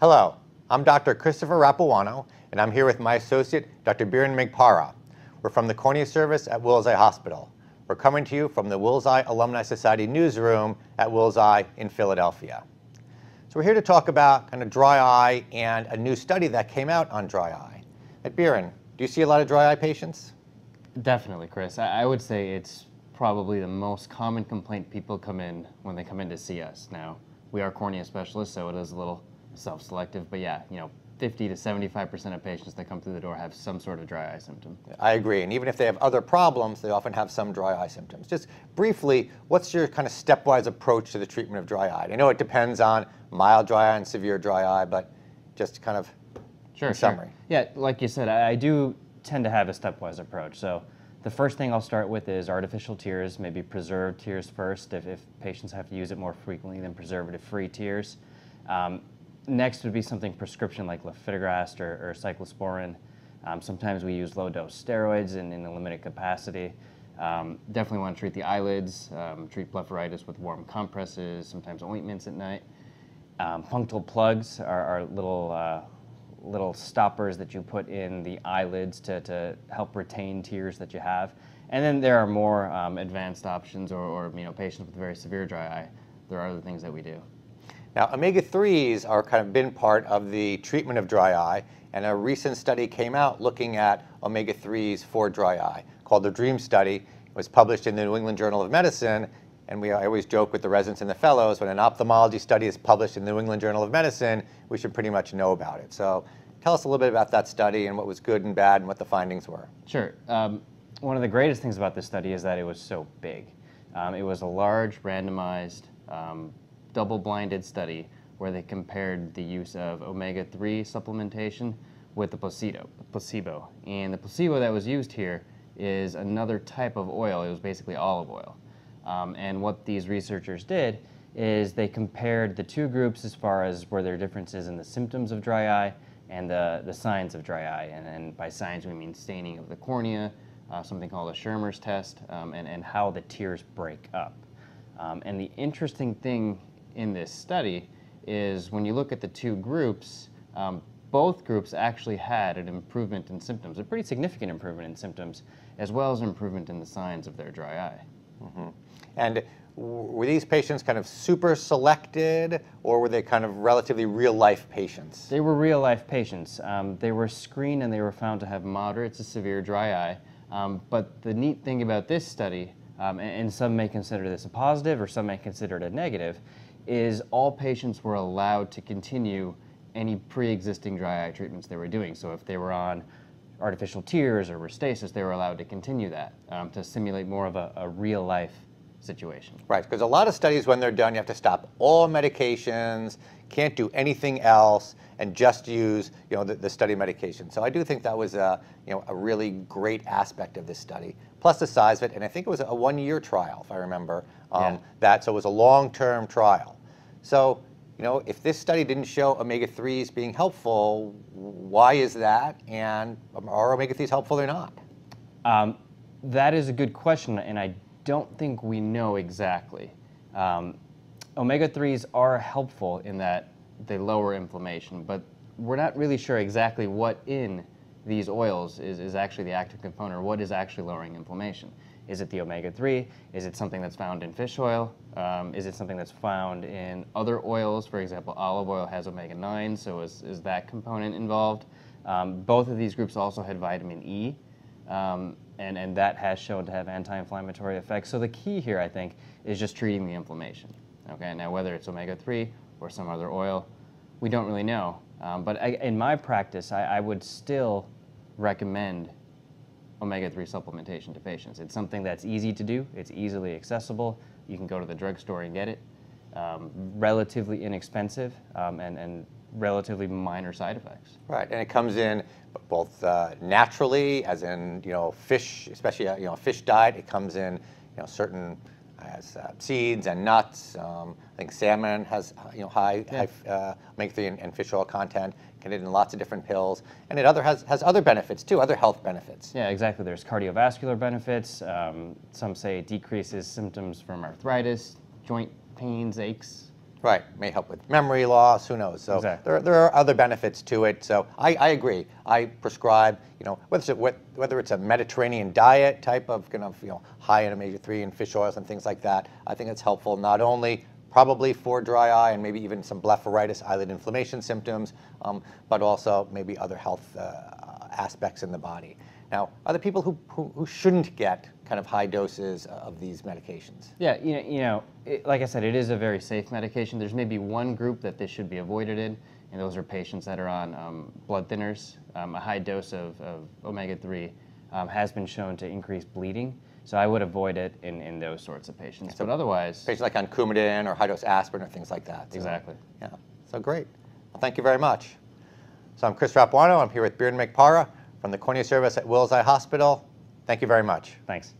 Hello, I'm Dr. Christopher Rapuano, and I'm here with my associate, Dr. Beeran Meghpara. We're from the Cornea Service at Wills Eye Hospital. We're coming to you from the Wills Eye Alumni Society newsroom at Wills Eye in Philadelphia. So we're here to talk about kind of dry eye and a new study that came out on dry eye. At Beeran, do you see a lot of dry eye patients? Definitely, Chris. I, I would say it's probably the most common complaint people come in when they come in to see us. Now, we are cornea specialists, so it is a little self-selective, but yeah, you know, 50 to 75% of patients that come through the door have some sort of dry eye symptom. I agree, and even if they have other problems, they often have some dry eye symptoms. Just briefly, what's your kind of stepwise approach to the treatment of dry eye? I know it depends on mild dry eye and severe dry eye, but just kind of sure, in sure. summary. Yeah, like you said, I, I do tend to have a stepwise approach. So the first thing I'll start with is artificial tears, maybe preserved tears first. If, if patients have to use it more frequently than preservative-free tears. Um, next would be something prescription like lifitegrast or, or cyclosporin. Um, sometimes we use low-dose steroids in, in a limited capacity. Um, definitely want to treat the eyelids, um, treat blepharitis with warm compresses, sometimes ointments at night. Um, punctal plugs are, are little, uh, little stoppers that you put in the eyelids to, to help retain tears that you have. And then there are more um, advanced options or, or you know, patients with very severe dry eye. There are other things that we do. Now, omega-3s are kind of been part of the treatment of dry eye, and a recent study came out looking at omega-3s for dry eye called the DREAM study. It was published in the New England Journal of Medicine, and we I always joke with the residents and the fellows, when an ophthalmology study is published in the New England Journal of Medicine, we should pretty much know about it. So tell us a little bit about that study and what was good and bad and what the findings were. Sure. Um, one of the greatest things about this study is that it was so big. Um, it was a large, randomized, um, double-blinded study where they compared the use of omega-3 supplementation with the placebo, placebo. And the placebo that was used here is another type of oil. It was basically olive oil. Um, and what these researchers did is they compared the two groups as far as were there differences in the symptoms of dry eye and the, the signs of dry eye. And, and by signs, we mean staining of the cornea, uh, something called a Schirmer's test, um, and, and how the tears break up. Um, and the interesting thing in this study is when you look at the two groups, um, both groups actually had an improvement in symptoms, a pretty significant improvement in symptoms, as well as an improvement in the signs of their dry eye. Mm -hmm. And were these patients kind of super selected, or were they kind of relatively real life patients? They were real life patients. Um, they were screened and they were found to have moderate to severe dry eye. Um, but the neat thing about this study, um, and, and some may consider this a positive or some may consider it a negative, is all patients were allowed to continue any pre-existing dry eye treatments they were doing. So if they were on artificial tears or Restasis, they were allowed to continue that um, to simulate more of a, a real life situation. Right, because a lot of studies when they're done, you have to stop all medications, can't do anything else, and just use you know, the, the study medication. So I do think that was a, you know, a really great aspect of this study. Plus the size of it, and I think it was a one-year trial, if I remember, um, yeah. that, so it was a long-term trial. So, you know, if this study didn't show omega-3s being helpful, why is that? And are omega-3s helpful or not? Um, that is a good question, and I don't think we know exactly. Um, omega-3s are helpful in that they lower inflammation, but we're not really sure exactly what in these oils is, is actually the active component or what is actually lowering inflammation. Is it the omega-3? Is it something that's found in fish oil? Um, is it something that's found in other oils? For example, olive oil has omega-9, so is, is that component involved? Um, both of these groups also had vitamin E, um, and, and that has shown to have anti-inflammatory effects. So the key here, I think, is just treating the inflammation. Okay, now whether it's omega-3 or some other oil, we don't really know. Um, but I, in my practice, I, I would still recommend omega-3 supplementation to patients. It's something that's easy to do, it's easily accessible, you can go to the drugstore and get it, um, relatively inexpensive, um, and, and relatively minor side effects. Right, and it comes in both uh, naturally, as in you know fish, especially uh, you know fish diet. It comes in you know certain has uh, seeds and nuts. Um, I think salmon has you know high, yeah. high uh, omega-3 and, and, fish oil content. Get it in lots of different pills, and it other has has other benefits too, other health benefits. Yeah, exactly. There's cardiovascular benefits. Um, some say it decreases symptoms from arthritis, joint pains, aches, Right, may help with memory loss, who knows? So Exactly. there, there are other benefits to it. So I, I agree. I prescribe, you know, whether it's, a, whether it's a Mediterranean diet type of kind of, you know, high in omega-3 and fish oils and things like that, I think it's helpful not only probably for dry eye and maybe even some blepharitis, eyelid inflammation symptoms, um, but also maybe other health uh, aspects in the body. Now, are there people who, who, who shouldn't get kind of high doses of these medications? Yeah, you know, you know it, like I said, it is a very safe medication. There's maybe one group that this should be avoided in, and those are patients that are on um, blood thinners. Um, a high dose of, of omega-3 um, has been shown to increase bleeding, so I would avoid it in, in those sorts of patients. but otherwise, Patients like on Coumadin or high-dose aspirin or things like that. So, Exactly. Yeah, so great. Well, thank you very much. So I'm Chris Rapuano. I'm here with Beeran Meghpara from the cornea service at Wills Eye Hospital. Thank you very much. thanks.